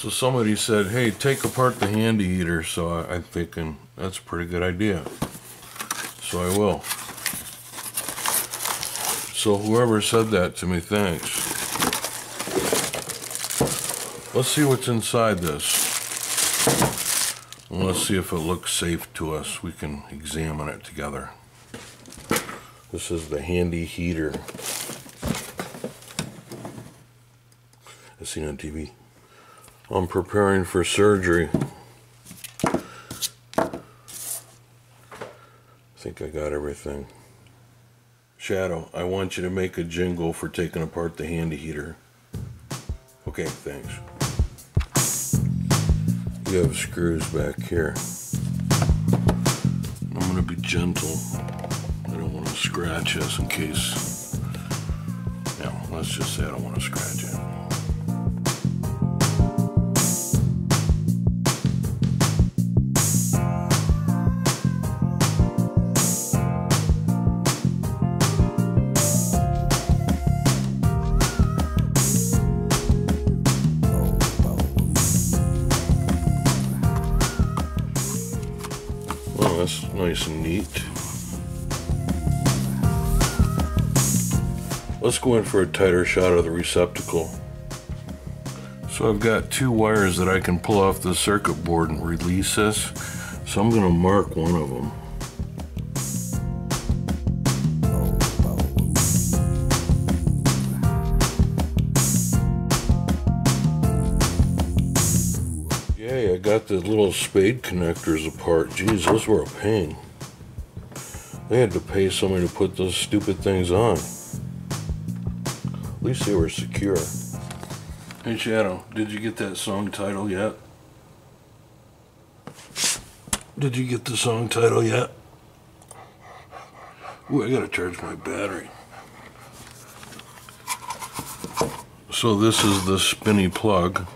So somebody said, hey, take apart the handy heater. So I, I'm thinking that's a pretty good idea. So I will. So whoever said that to me, thanks. Let's see what's inside this. Let's see if it looks safe to us. We can examine it together. This is the handy heater. I've seen on TV. I'm preparing for surgery. I think I got everything. Shadow, I want you to make a jingle for taking apart the handy heater. Okay, thanks. You have screws back here. I'm gonna be gentle. I don't want to scratch us in case. No, let's just say I don't want to scratch it. Nice and neat. Let's go in for a tighter shot of the receptacle. So I've got two wires that I can pull off the circuit board and release this. So I'm going to mark one of them. Yay, I got the little spade connectors apart. Geez, those were a pain. They had to pay somebody to put those stupid things on. At least they were secure. Hey Shadow, did you get that song title yet? Did you get the song title yet? Ooh, I gotta charge my battery. So this is the spinny plug.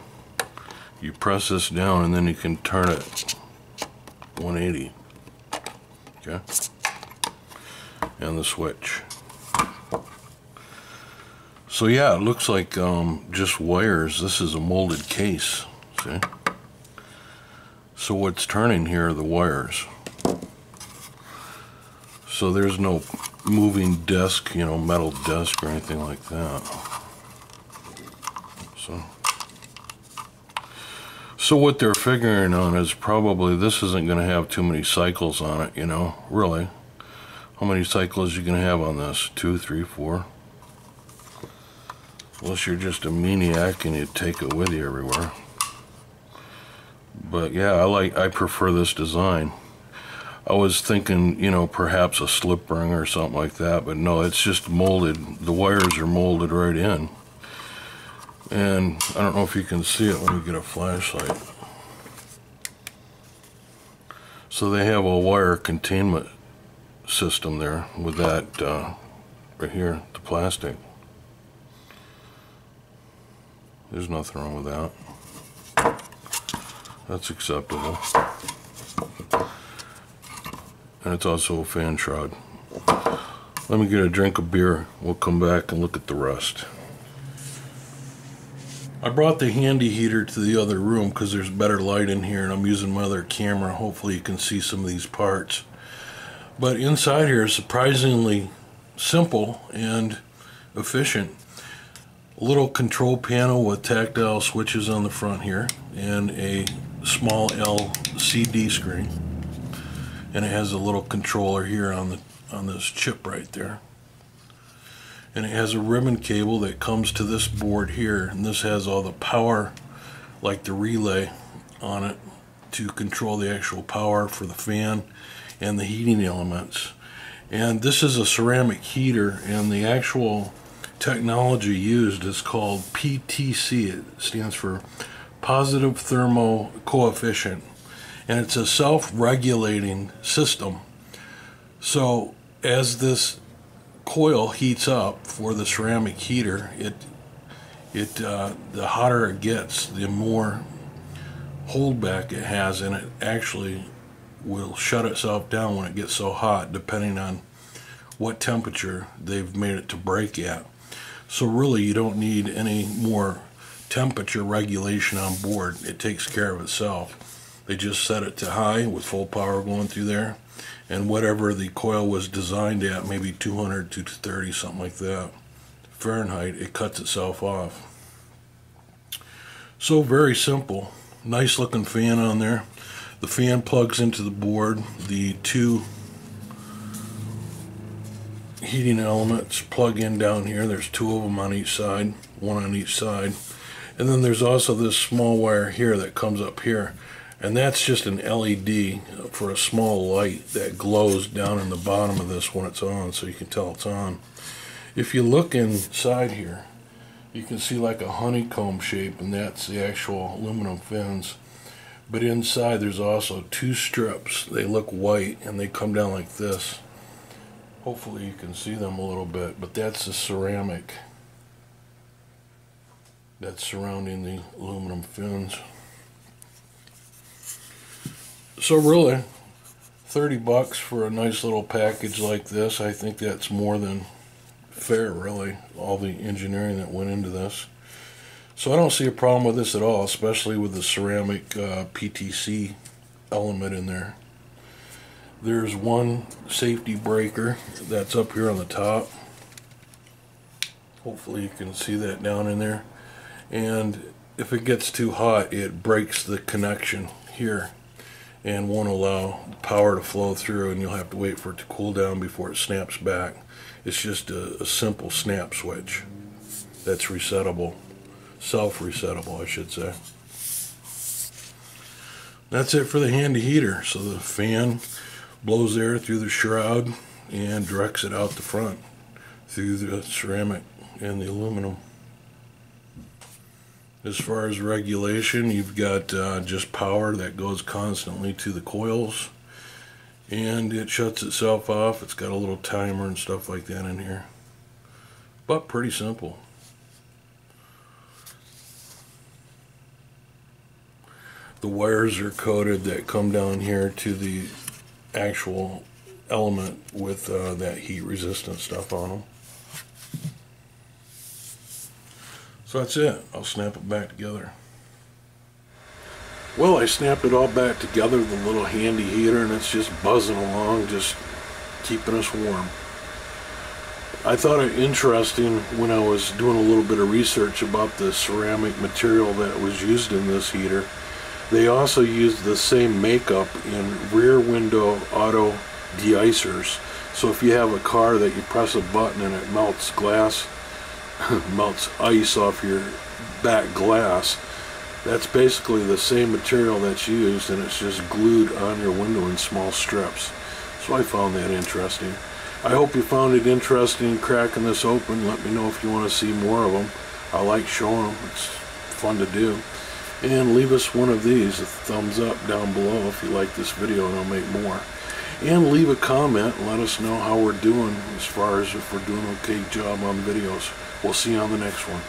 You press this down and then you can turn it 180. Okay? And the switch. So yeah, it looks like um, just wires. This is a molded case. See? So what's turning here are the wires. So there's no moving desk, you know, metal desk or anything like that. So. So what they're figuring on is probably this isn't going to have too many cycles on it, you know, really. How many cycles you going to have on this? Two, three, four? Unless you're just a maniac and you take it with you everywhere. But yeah, I like, I prefer this design. I was thinking, you know, perhaps a slip ring or something like that, but no, it's just molded. The wires are molded right in. And I don't know if you can see it when we get a flashlight. So they have a wire containment system there with that uh, right here, the plastic. There's nothing wrong with that. That's acceptable. And it's also a fan shroud. Let me get a drink of beer. We'll come back and look at the rest. I brought the handy heater to the other room because there's better light in here and I'm using my other camera. Hopefully you can see some of these parts. But inside here is surprisingly simple and efficient. A little control panel with tactile switches on the front here and a small LCD screen. And it has a little controller here on the on this chip right there and it has a ribbon cable that comes to this board here. And this has all the power like the relay on it to control the actual power for the fan and the heating elements. And this is a ceramic heater and the actual technology used is called PTC it stands for positive thermal coefficient. And it's a self-regulating system. So as this coil heats up for the ceramic heater, it it uh, the hotter it gets, the more holdback it has, and it actually will shut itself down when it gets so hot, depending on what temperature they've made it to break at. So really, you don't need any more temperature regulation on board. It takes care of itself. They just set it to high with full power going through there. And whatever the coil was designed at, maybe 200 to 30, something like that, Fahrenheit, it cuts itself off. So very simple. Nice looking fan on there. The fan plugs into the board. The two heating elements plug in down here. There's two of them on each side, one on each side. And then there's also this small wire here that comes up here. And that's just an LED for a small light that glows down in the bottom of this when it's on, so you can tell it's on. If you look inside here, you can see like a honeycomb shape, and that's the actual aluminum fins. But inside there's also two strips. They look white, and they come down like this. Hopefully you can see them a little bit, but that's the ceramic that's surrounding the aluminum fins. So really, 30 bucks for a nice little package like this, I think that's more than fair, really, all the engineering that went into this. So I don't see a problem with this at all, especially with the ceramic uh, PTC element in there. There's one safety breaker that's up here on the top. Hopefully you can see that down in there. And if it gets too hot, it breaks the connection here and won't allow power to flow through and you'll have to wait for it to cool down before it snaps back. It's just a, a simple snap switch that's resettable, self-resettable I should say. That's it for the handy heater. So the fan blows air through the shroud and directs it out the front through the ceramic and the aluminum. As far as regulation, you've got uh, just power that goes constantly to the coils and it shuts itself off. It's got a little timer and stuff like that in here. But pretty simple. The wires are coated that come down here to the actual element with uh, that heat resistant stuff on them. So that's it. I'll snap it back together. Well, I snapped it all back together, the little handy heater, and it's just buzzing along, just keeping us warm. I thought it interesting when I was doing a little bit of research about the ceramic material that was used in this heater they also used the same makeup in rear window auto deicers. So if you have a car that you press a button and it melts glass, melts ice off your back glass, that's basically the same material that's used and it's just glued on your window in small strips. So I found that interesting. I hope you found it interesting cracking this open. Let me know if you want to see more of them. I like showing them. It's fun to do and leave us one of these a thumbs up down below if you like this video and I'll make more and leave a comment. Let us know how we're doing as far as if we're doing okay job on videos. We'll see you on the next one.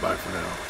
Bye for now